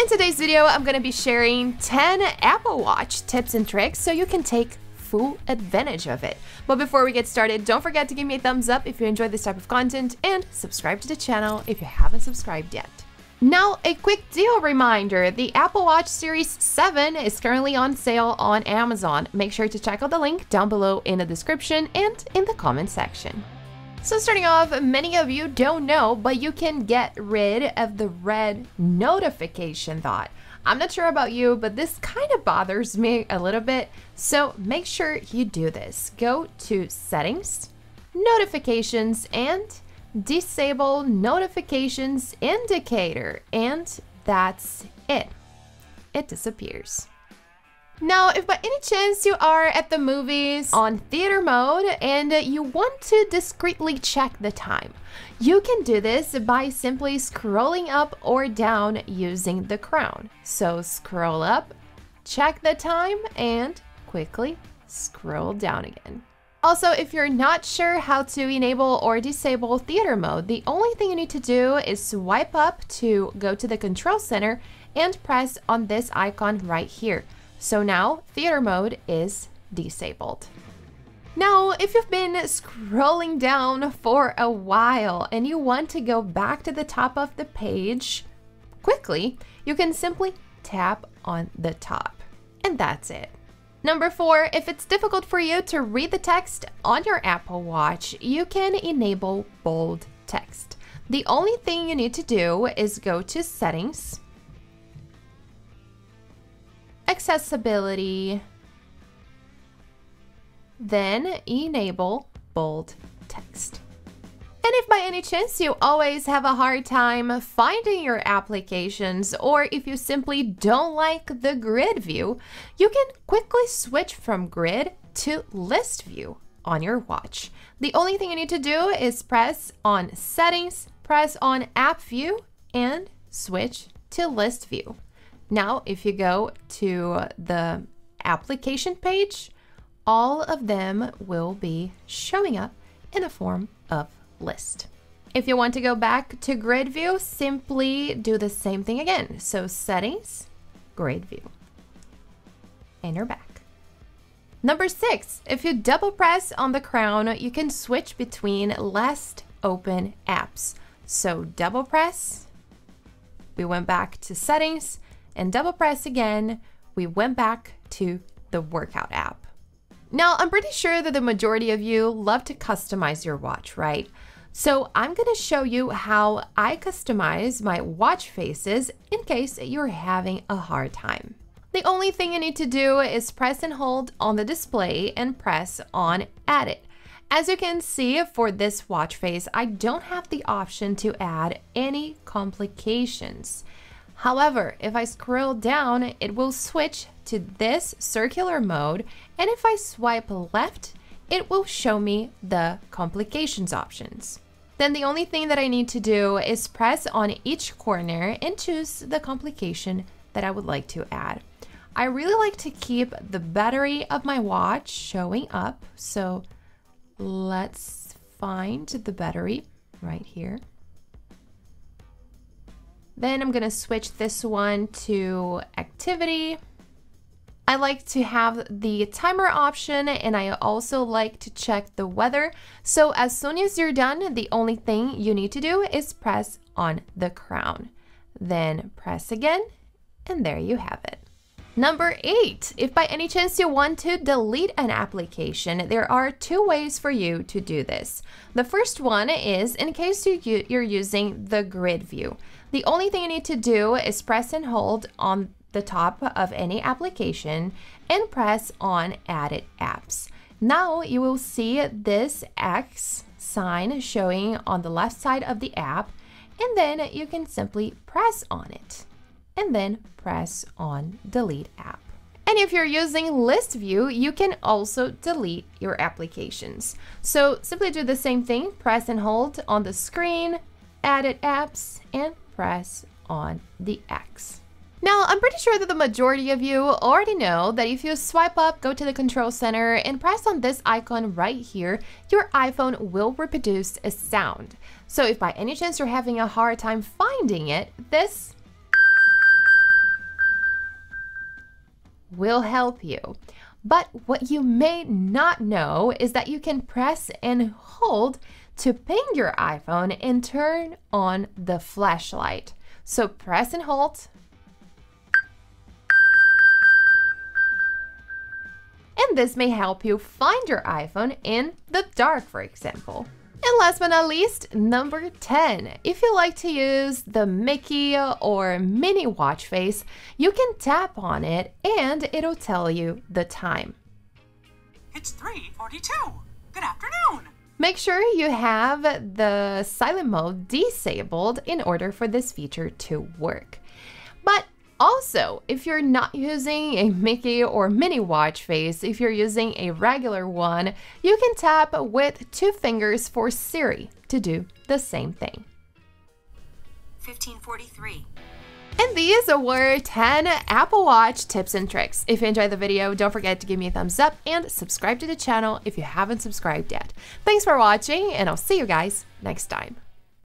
In today's video, I'm gonna be sharing 10 Apple Watch tips and tricks so you can take full advantage of it. But before we get started, don't forget to give me a thumbs up if you enjoy this type of content and subscribe to the channel if you haven't subscribed yet. Now, a quick deal reminder the Apple Watch Series 7 is currently on sale on Amazon. Make sure to check out the link down below in the description and in the comment section. So, starting off, many of you don't know, but you can get rid of the red notification thought. I'm not sure about you, but this kind of bothers me a little bit. So, make sure you do this. Go to Settings, Notifications, and disable notifications indicator and that's it. It disappears. Now, if by any chance you are at the movies on theater mode and you want to discreetly check the time, you can do this by simply scrolling up or down using the crown. So scroll up, check the time, and quickly scroll down again. Also, if you're not sure how to enable or disable theater mode, the only thing you need to do is swipe up to go to the control center and press on this icon right here. So now theater mode is disabled. Now, if you've been scrolling down for a while and you want to go back to the top of the page quickly, you can simply tap on the top. And that's it. Number four, if it's difficult for you to read the text on your Apple Watch, you can enable bold text. The only thing you need to do is go to Settings, Accessibility, then enable bold text. And if by any chance you always have a hard time finding your applications, or if you simply don't like the grid view, you can quickly switch from grid to list view on your watch. The only thing you need to do is press on settings, press on app view, and switch to list view. Now, if you go to the application page, all of them will be showing up in a form of list. If you want to go back to grid view, simply do the same thing again. So settings, grid view, and you're back. Number six, if you double press on the crown, you can switch between last open apps. So double press, we went back to settings, and double press again, we went back to the workout app. Now, I'm pretty sure that the majority of you love to customize your watch, right? So I'm going to show you how I customize my watch faces in case you're having a hard time. The only thing you need to do is press and hold on the display and press on Edit. As you can see for this watch face, I don't have the option to add any complications. However, if I scroll down, it will switch to this circular mode, and if I swipe left, it will show me the complications options. Then the only thing that I need to do is press on each corner and choose the complication that I would like to add. I really like to keep the battery of my watch showing up. So let's find the battery right here. Then I'm gonna switch this one to activity. I like to have the timer option and I also like to check the weather. So as soon as you're done, the only thing you need to do is press on the crown. Then press again and there you have it. Number eight, if by any chance you want to delete an application, there are two ways for you to do this. The first one is in case you, you're using the grid view. The only thing you need to do is press and hold on the top of any application and press on Edit Apps. Now you will see this X sign showing on the left side of the app and then you can simply press on it and then press on Delete App. And if you're using List View, you can also delete your applications. So simply do the same thing, press and hold on the screen, Edit Apps, and press on the X. Now, I'm pretty sure that the majority of you already know that if you swipe up, go to the control center, and press on this icon right here, your iPhone will reproduce a sound. So if by any chance you're having a hard time finding it, this will help you. But what you may not know is that you can press and hold to ping your iPhone and turn on the flashlight. So press and hold. And this may help you find your iPhone in the dark, for example. And last but not least, number 10. If you like to use the Mickey or Minnie watch face, you can tap on it and it'll tell you the time. It's 3:42. Good afternoon. Make sure you have the silent mode disabled in order for this feature to work. But also, if you're not using a Mickey or Minnie watch face, if you're using a regular one, you can tap with two fingers for Siri to do the same thing. 1543. And these were 10 Apple Watch tips and tricks. If you enjoyed the video, don't forget to give me a thumbs up and subscribe to the channel if you haven't subscribed yet. Thanks for watching, and I'll see you guys next time.